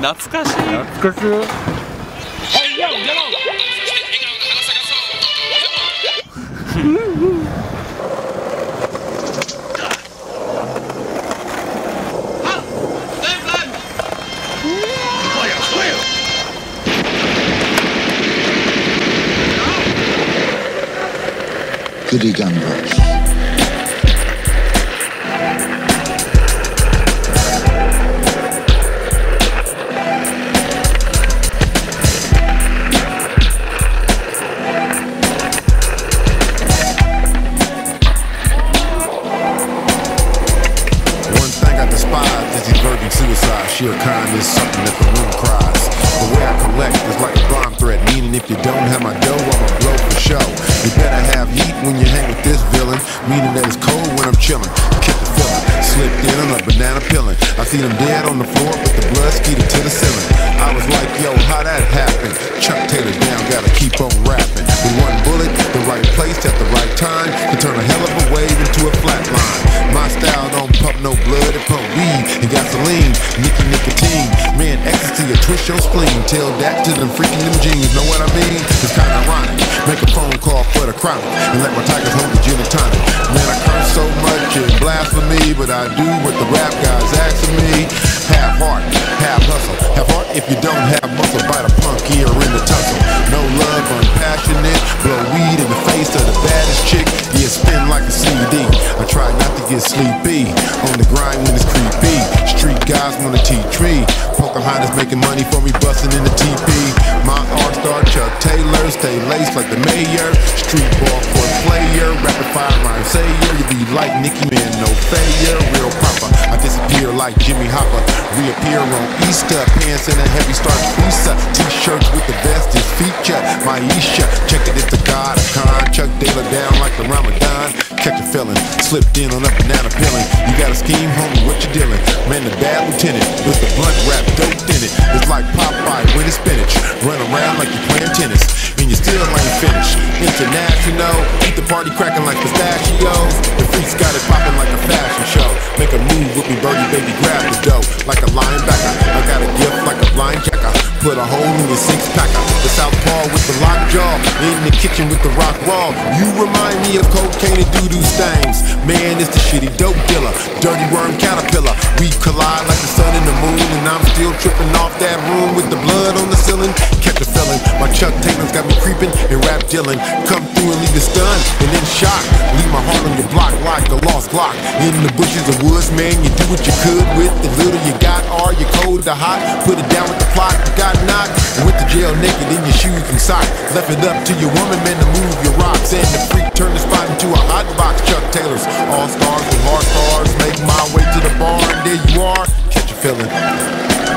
懐かしい懐かしいグリガンバー。Sheer kindness, something that the room cries. The way I collect is like a bomb threat, meaning if you don't have my dough, I'ma blow for show. You better have heat when you hang with this villain, meaning that it's cold when I'm chilling. Kept the feeling, slipped in on a banana peeling. I see them dead on the floor, but the blood skeeted to the ceiling. I was like, yo, how that happened? Chuck Taylor down, gotta keep on rapping. With one bullet, the right place at the right time, can turn a hell of a wave into a flat line. My style don't pump no blood, it pump weed and gasoline, twist your spleen. Tell that to them freaking them jeans. Know what I mean? It's kinda ironic. Make a phone call for the chronic and let my tigers hold the gin and tonic. Man, I curse so much it's blasphemy, but I do what the rap guys ask of me. Chick. Yeah, spin like a CD. I try not to get sleepy. On the grind when it's creepy. Street guys wanna teach me. Pocahontas making money for me, busting in the TP. My art star Chuck Taylor, stay laced like the mayor. Street ball court player, rapid fire rhyme sayer. You be like Nicki Man, no failure. Real proper. I disappear like Jimmy Hoffa. Reappear on Easter, pants in a heavy starch pizza. T-shirts with the vest is feature. My Isha, check it, it's the God Chuck Taylor down like the Ramadan. Catch a feeling, slipped in on up and down a banana peeling. You got a scheme, homie, what you dealing? Man, the bad lieutenant with the blunt wrap dope in it. It's like Popeye with his spinach. Run around like you playing tennis, and you still ain't finished. International, keep the party cracking like pistachios. The freaks got it popping like a fashion show. Make a move with me, birdie, baby, grab the dough. Like a linebacker, I got a gift like a blind jacker. Put a hole in your six packer. The southpaw with the lock jaw. In the kitchen with the rock raw. You remind me of cocaine and doo-doo stains. Man, it's the shitty dope dealer. Dirty worm caterpillar. We collide like the sun and the moon. And I'm still tripping off that room with the blood on the ceiling. Kept a feeling. My Chuck Taylor's got me creeping and rap dealing. Come through and leave you stunned and then shocked. Leave my heart on your block like a lost Glock. In the bushes of woods, man, you do what you could with the little you got. Are you hot? Put it down with the plot. Got knocked. Went to jail naked in your shoes and socks. Left it up to your woman, man, to move your rocks. And the freak turned the spot into a hot box. Chuck Taylor's all stars with hard stars. Make my way to the bar, and there you are. Catch a feeling.